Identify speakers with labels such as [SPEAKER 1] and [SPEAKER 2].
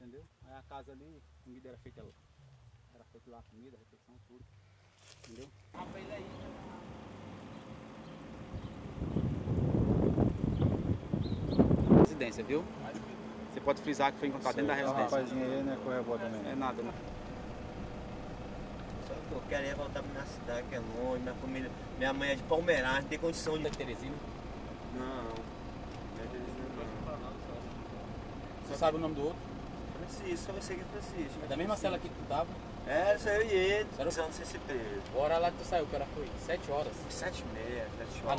[SPEAKER 1] entendeu? Aí a casa ali, a comida era feita lá. Era feita lá a comida, a refeição, tudo. Entendeu?
[SPEAKER 2] Ah, pra ele aí.
[SPEAKER 1] Residência, viu? Você pode frisar que foi encontrado dentro da
[SPEAKER 3] O
[SPEAKER 1] residência.
[SPEAKER 3] rapazinho aí não é correbó também.
[SPEAKER 1] É nada, né?
[SPEAKER 4] Só que eu quero é voltar pra minha cidade, que é longe, minha família. Minha mãe é de Palmeiras, não tem condição de.
[SPEAKER 2] Da Teresina.
[SPEAKER 4] Não. Não é Teresina, não.
[SPEAKER 2] Você sabe o nome do outro?
[SPEAKER 4] Francisco, só você que é Francisco.
[SPEAKER 2] É da mesma cela que tu tava.
[SPEAKER 4] É, saiu e ele,
[SPEAKER 2] Sério?
[SPEAKER 4] precisando ser esse preso.
[SPEAKER 2] Hora lá que tu saiu, que hora foi? Sete horas.
[SPEAKER 4] Sete e meia, sete horas.